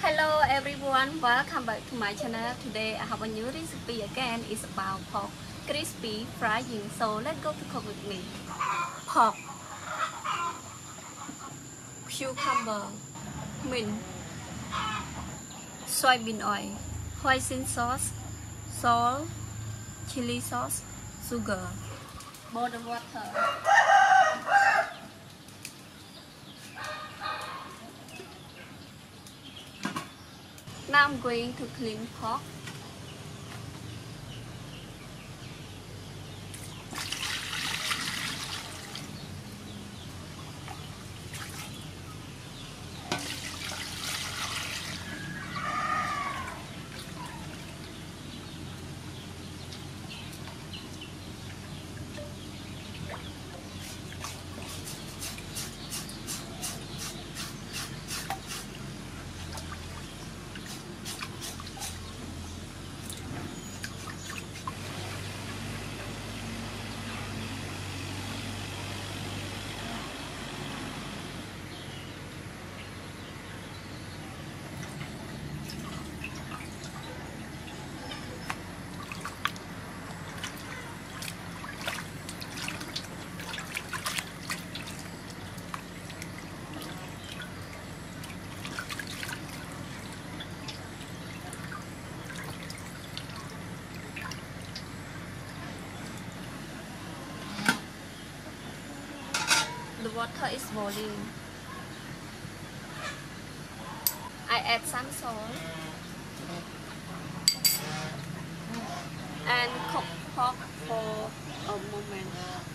Hello everyone, welcome back to my channel. Today I have a new recipe again. It's about pork crispy frying. So let's go to cook with me. Pork, cucumber, mint, soybean oil, hoisin sauce, salt, chili sauce, sugar, boil water. Now I'm going to clean pork. The water is boiling. I add some salt and cook pork for a moment.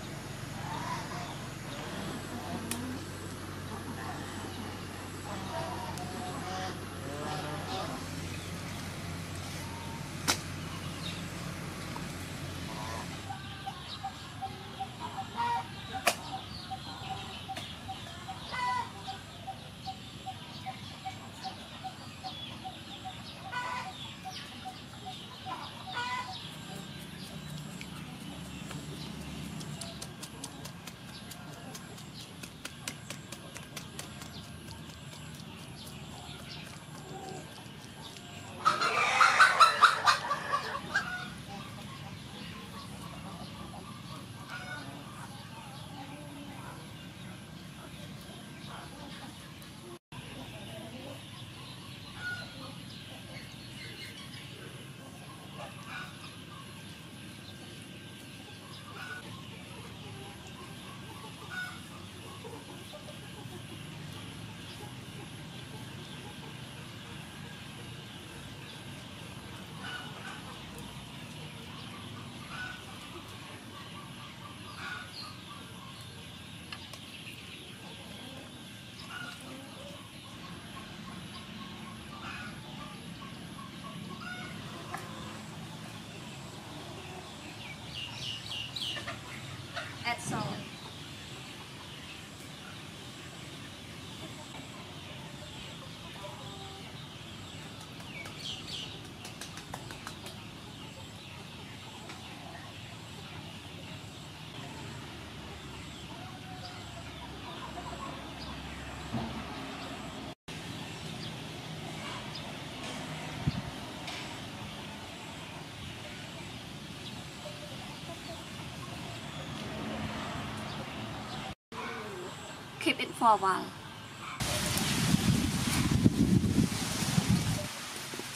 Keep it for a while.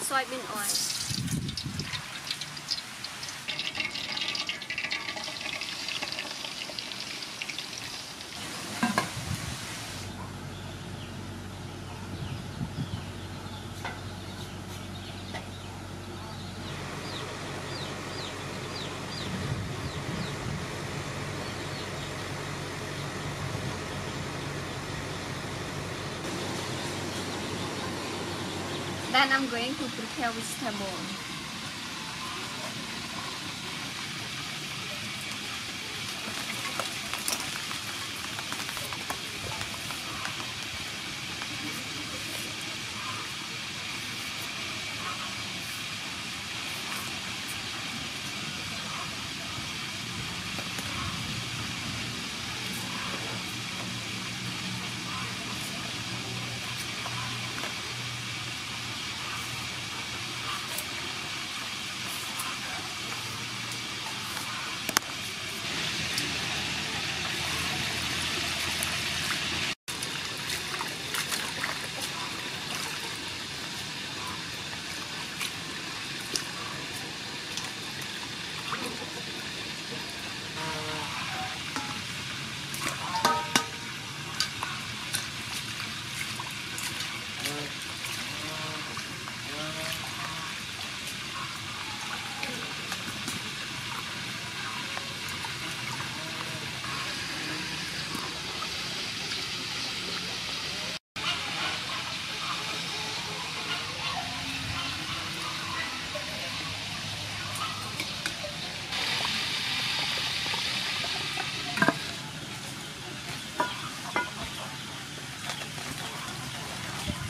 Soybean oil. Then I'm going to prepare with vegetable.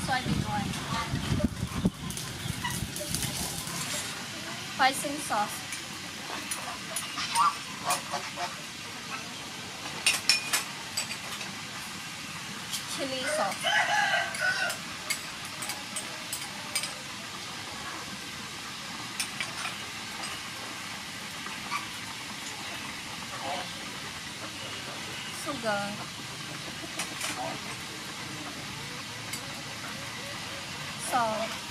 Soybean sauce. Chili sauce. Sugar. Salt.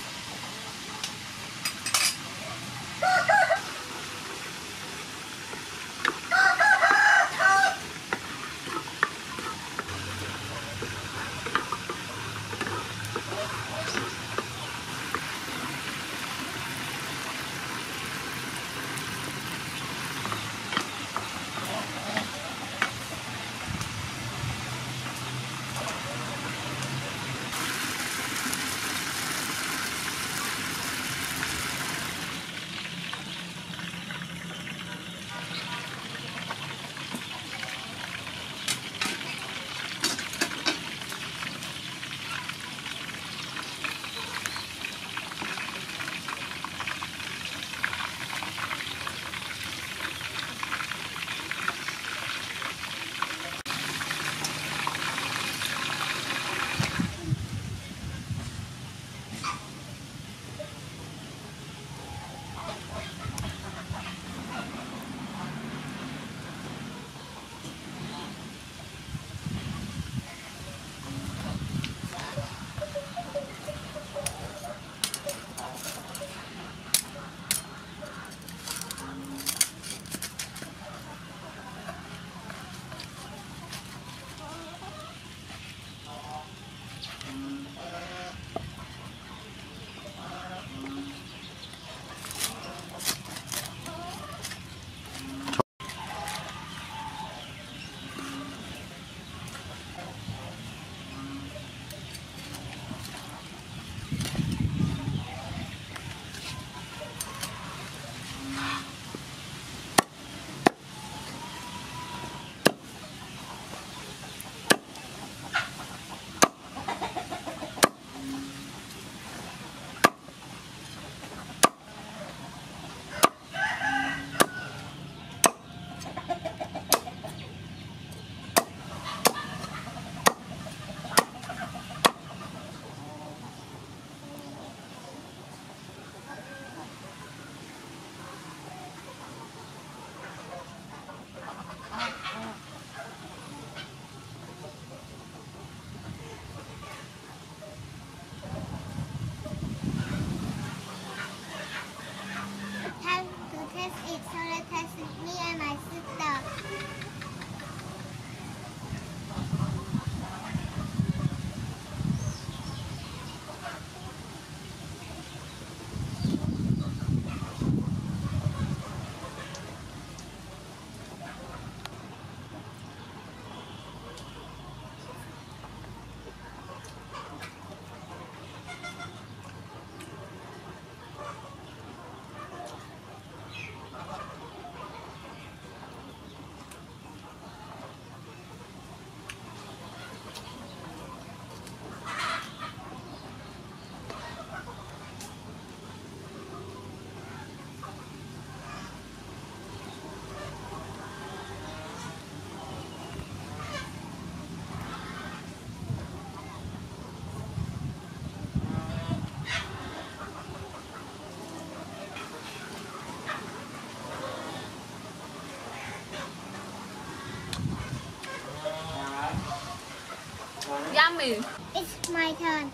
Yummy. It's my turn.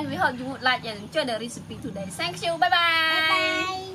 And we hope you would like and enjoy the recipe today. Thank you. Bye bye Bye bye.